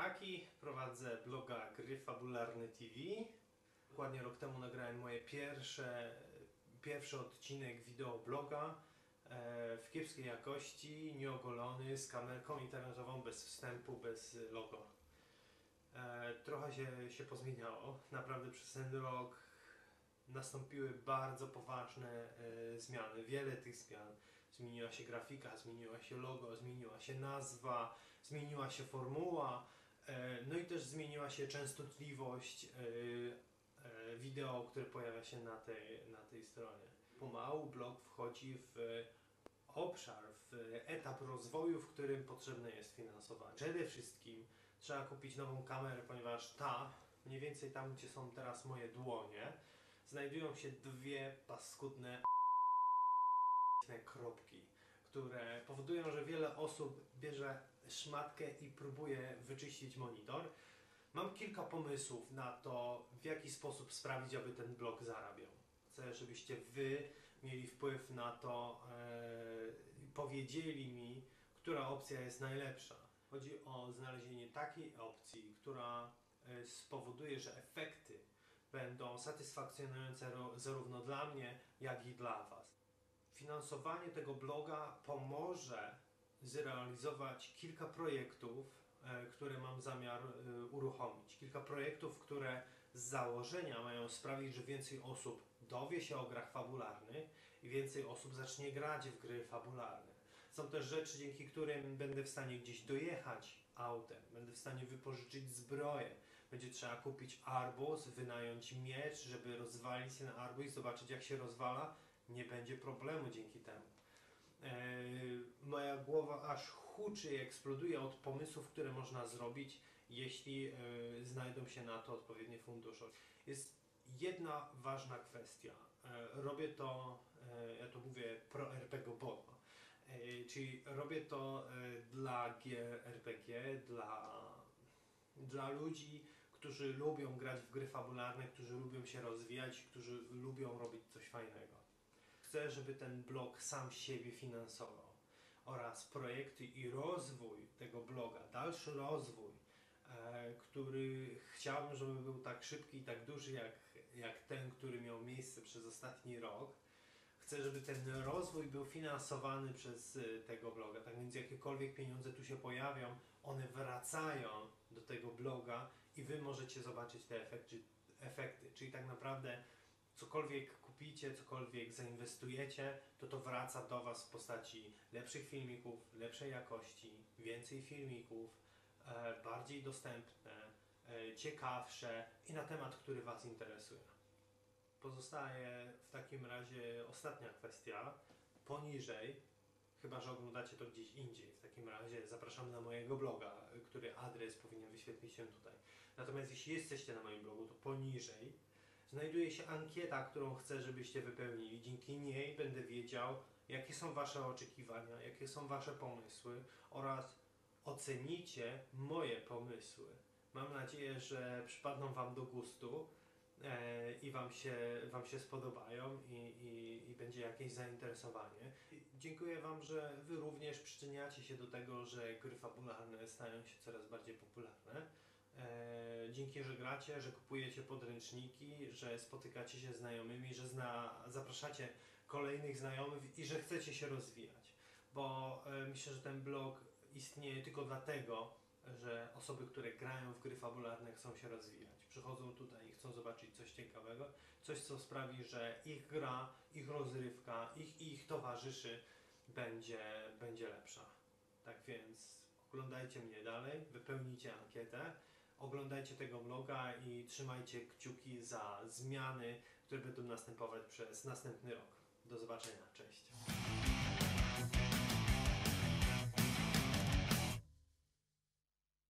Haki, prowadzę bloga Gry Fabularne TV. Dokładnie rok temu nagrałem moje pierwsze, pierwszy odcinek wideobloga e, w kiepskiej jakości, nieogolony, z kamerką internetową, bez wstępu, bez logo. E, Trochę się, się pozmieniało. Naprawdę przez ten rok nastąpiły bardzo poważne e, zmiany. Wiele tych zmian. Zmieniła się grafika, zmieniła się logo, zmieniła się nazwa, zmieniła się formuła, no i też zmieniła się częstotliwość e, e, wideo, które pojawia się na tej, na tej stronie. Pomału blog wchodzi w obszar, w etap rozwoju, w którym potrzebne jest finansowanie. Przede wszystkim trzeba kupić nową kamerę, ponieważ ta, mniej więcej tam, gdzie są teraz moje dłonie, znajdują się dwie paskudne kropki, które powodują, że wiele osób bierze szmatkę i próbuje wyczyścić monitor. Mam kilka pomysłów na to, w jaki sposób sprawić, aby ten blog zarabiał. Chcę, żebyście Wy mieli wpływ na to i powiedzieli mi, która opcja jest najlepsza. Chodzi o znalezienie takiej opcji, która e, spowoduje, że efekty będą satysfakcjonujące zarówno dla mnie, jak i dla Was. Finansowanie tego bloga pomoże zrealizować kilka projektów, e, które mam zamiar e, uruchomić. Kilka projektów, które z założenia mają sprawić, że więcej osób dowie się o grach fabularnych i więcej osób zacznie grać w gry fabularne. Są też rzeczy, dzięki którym będę w stanie gdzieś dojechać autem, będę w stanie wypożyczyć zbroję. Będzie trzeba kupić arbuz, wynająć miecz, żeby rozwalić ten arbuz i zobaczyć jak się rozwala. Nie będzie problemu dzięki temu. Eee, moja głowa aż huczy i eksploduje od pomysłów, które można zrobić, jeśli e, znajdą się na to odpowiednie fundusze. Jest jedna ważna kwestia. E, robię to, e, ja to mówię pro RPGowo, e, czyli robię to e, dla gier RPG, dla, dla ludzi, którzy lubią grać w gry fabularne, którzy lubią się rozwijać, którzy lubią robić coś fajnego. Chcę, żeby ten blog sam siebie finansował oraz projekty i rozwój tego bloga, dalszy rozwój, e, który chciałbym, żeby był tak szybki i tak duży jak, jak ten, który miał miejsce przez ostatni rok. Chcę, żeby ten rozwój był finansowany przez e, tego bloga. Tak więc jakiekolwiek pieniądze tu się pojawią, one wracają do tego bloga i Wy możecie zobaczyć te efekty. efekty. Czyli tak naprawdę cokolwiek kupicie, cokolwiek zainwestujecie, to to wraca do Was w postaci lepszych filmików, lepszej jakości, więcej filmików, e, bardziej dostępne, e, ciekawsze i na temat, który Was interesuje. Pozostaje w takim razie ostatnia kwestia. Poniżej, chyba że oglądacie to gdzieś indziej, w takim razie zapraszam na mojego bloga, który adres powinien wyświetlić się tutaj. Natomiast jeśli jesteście na moim blogu, to poniżej znajduje się ankieta, którą chcę, żebyście wypełnili. Dzięki niej będę wiedział, jakie są Wasze oczekiwania, jakie są Wasze pomysły oraz ocenicie moje pomysły. Mam nadzieję, że przypadną Wam do gustu e, i Wam się, wam się spodobają i, i, i będzie jakieś zainteresowanie. I Dziękuję Wam, że Wy również przyczyniacie się do tego, że gry fabularne stają się coraz bardziej popularne. E, dzięki, że gracie, że kupujecie podręczniki, że spotykacie się z znajomymi, że zna, zapraszacie kolejnych znajomych i że chcecie się rozwijać. Bo e, myślę, że ten blog istnieje tylko dlatego, że osoby, które grają w gry fabularne chcą się rozwijać. Przychodzą tutaj i chcą zobaczyć coś ciekawego, coś co sprawi, że ich gra, ich rozrywka, ich ich towarzyszy będzie, będzie lepsza. Tak więc oglądajcie mnie dalej, wypełnijcie ankietę, oglądajcie tego bloga i trzymajcie kciuki za zmiany, które będą następować przez następny rok. Do zobaczenia, cześć.